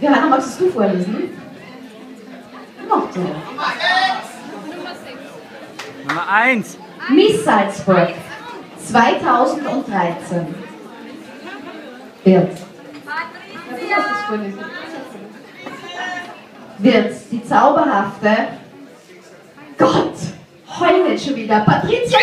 Johanna, magst du vorlesen? Noch du. Nummer 1. Miss Salzburg 2013 wird. Wird die zauberhafte Gott, heul nicht schon wieder, Patricia.